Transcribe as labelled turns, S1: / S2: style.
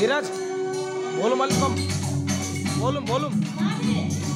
S1: नीरज बोलो मालिक कम volume volume